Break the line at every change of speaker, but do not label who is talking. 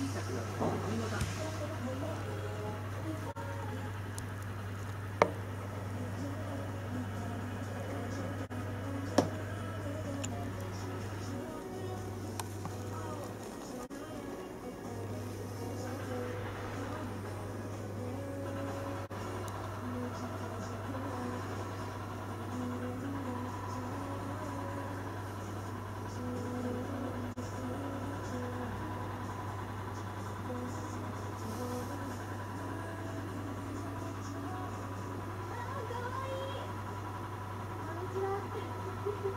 小さくなる。
Yeah.